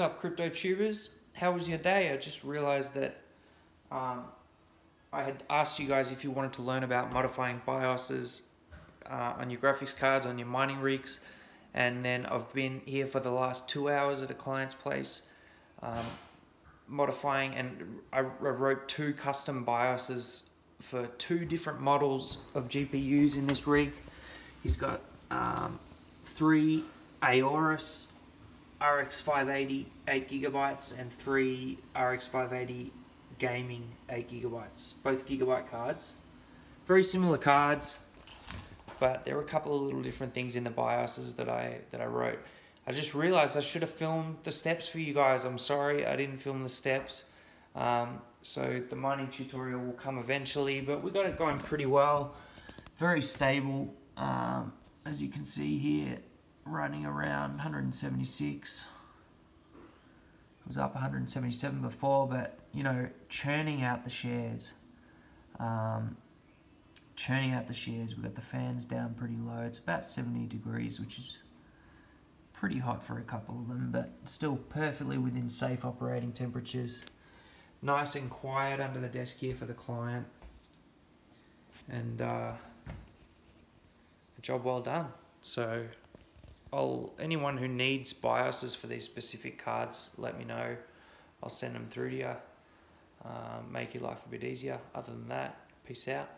What's up, crypto tubers? How was your day? I just realized that um, I had asked you guys if you wanted to learn about modifying BIOSes uh, on your graphics cards, on your mining rigs, and then I've been here for the last two hours at a client's place um, modifying, and I wrote two custom BIOSes for two different models of GPUs in this rig. He's got um, three Aorus RX 580 8 gigabytes and three RX 580 gaming 8 gigabytes, both gigabyte cards. Very similar cards, but there were a couple of little different things in the BIOSes that I that I wrote. I just realized I should have filmed the steps for you guys. I'm sorry I didn't film the steps. Um, so the mining tutorial will come eventually, but we got it going pretty well. Very stable, um, as you can see here running around 176. It was up 177 before, but you know, churning out the shares. Um, churning out the shares. We've got the fans down pretty low. It's about 70 degrees, which is pretty hot for a couple of them, but still perfectly within safe operating temperatures. Nice and quiet under the desk here for the client. And uh, a job well done. So I'll anyone who needs BIOSes for these specific cards, let me know. I'll send them through to you. Um, make your life a bit easier. Other than that, peace out.